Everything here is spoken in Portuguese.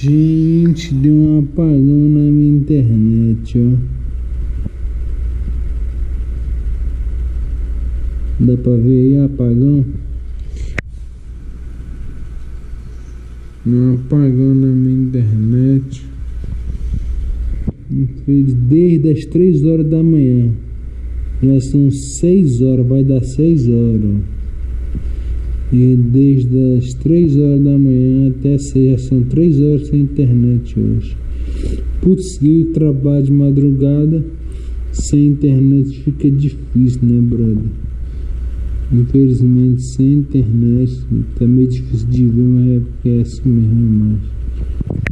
Gente, deu um apagão na minha internet, ó. Dá pra ver aí apagão? Um apagão na minha internet. Desde as 3 horas da manhã. Já são 6 horas, vai dar 6 horas. E desde as 3 horas da manhã até 6, já são 3 horas sem internet hoje. Putz, e trabalho de madrugada sem internet fica difícil, né, brother? Infelizmente, sem internet tá meio difícil de ver, mas é assim mesmo, mas.